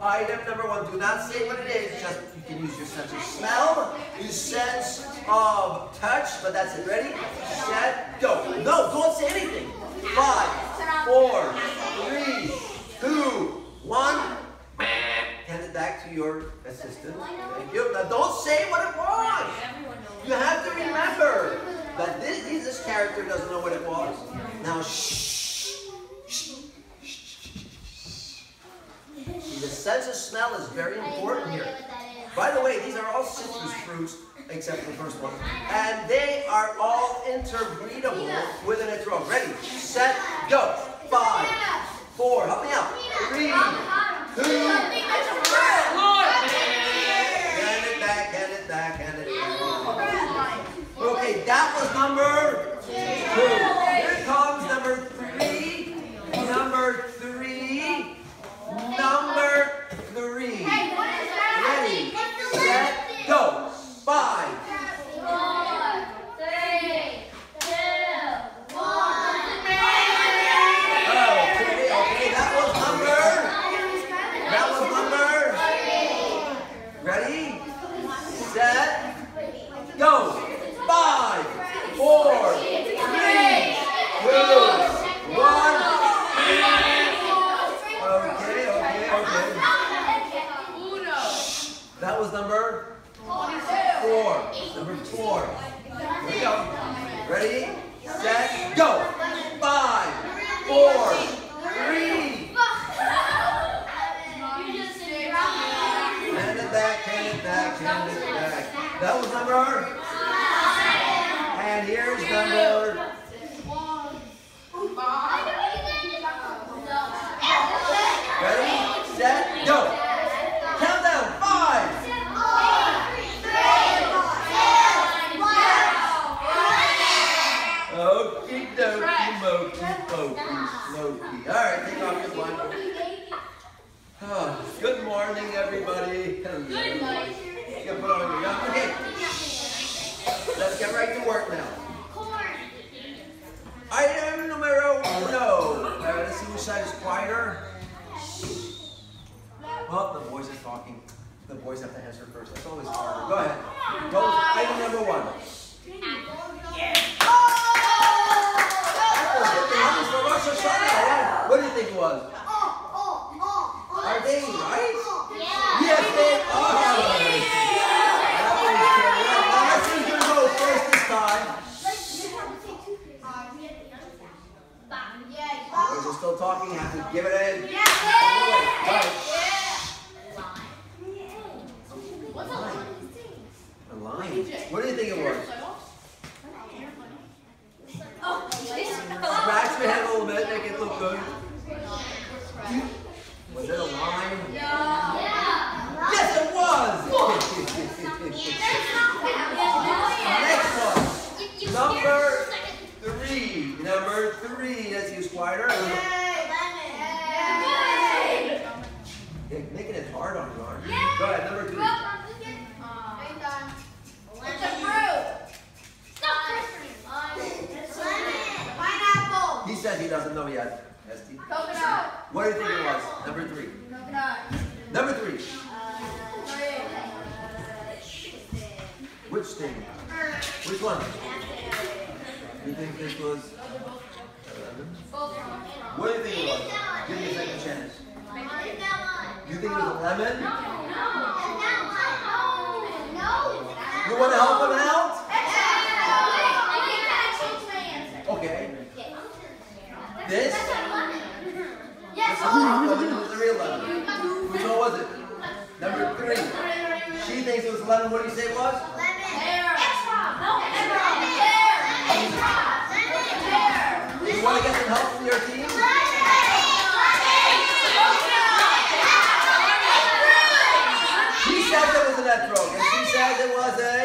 Item number one, do not say what it is, just you can use your sense of smell, your sense of touch, but that's it. Ready, set, go. No, don't say anything. Five, four, three, two, one. Hand it back to your assistant. Thank you. Now don't say what it was. You have to remember that this, this character doesn't know what it was. Now shh. shh. See, the sense of smell is very important here. By the way, these are all citrus fruits, except the first one. And they are all interbreedable within a row. Ready, set, go. Five, four, help me out. Three, two, hand it back, hand it back, hand it back. Okay, that was number two. Here comes number three. Number three. Number three. Ready, set, go. Five, oh, Okay, okay, that was number. That was number. Ready, set, go. Five, four, three, two, one. That was number four. Number four. Here we go. Ready, set, go. Five, four, three. Hand it back, hand it back, hand it back. That was number. And here's number. Ready, set, go. Countdown. Five. Okie dokie, mokey, smoky. All right, take off your blindfold. Oh, good morning, everybody. Hello. Good morning. You put on your gun. Okay. Let's get right to work now. Item numero uno. Uh, let's see which side is quieter. Well, the boys are talking. The boys have to answer first. That's always harder. Go ahead. Go item number one. Was? Are they right? Yes, they are. That was correct. Now let's see who's gonna go first this time. Boys are still talking. Have to give it in. Right. Oh, a line. What do you think it was? Scratch your head a little bit, make it look good. Was it a? Yes, it was. Next one. Number three. Number three. Let's use quieter. Yeah, making it hard on you, aren't you? Go ahead, number three. He said he doesn't know yet. Esty. What do you think it was? Number three. Number three. Which thing? Which one? You think this was 11? What do you think it was? Give me a second chance. You think it was 11? No. You want to help him out? Okay. This? Yes. This is 11 was it? Number three. She thinks it was 11. What do you say it was? 11. Hair. No, hair. Hair. You want to get some help from your team? She says it was an etrog, and she says it wasn't.